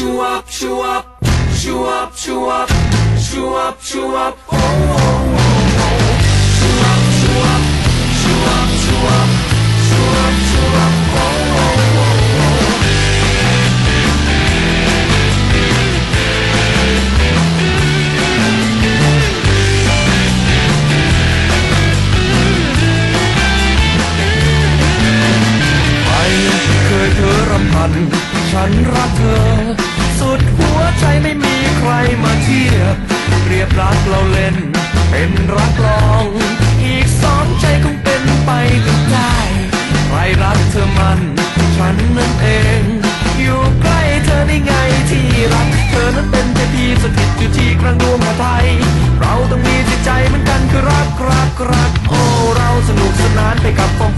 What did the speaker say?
chew up, chew up, chew up, chew up, chew up, chew up, oh, oh, oh, oh. Chew up, chew up, chew up, chew up, chew up, chew up, oh, oh, oh, เคยเธอรำพัน ฉันรักเธอ สุดหัวใจไม่มีใครมาเทียบ เรียบรักเราเล่น เป็นรักลอง อีกสองใจคงเป็นไปไม่ได้ใครรักเธอมัน ฉันนั่นเอง อยู่ใกล้เธอได้ไงที่รัก เธอนั้นเป็นเทพีสถิตอยู่ที่กลางดวงหัวใจเราต้องมีจิตใจเหมือนกันคือรักรักรักโอ้เราสนุกสนานไปกับฟอง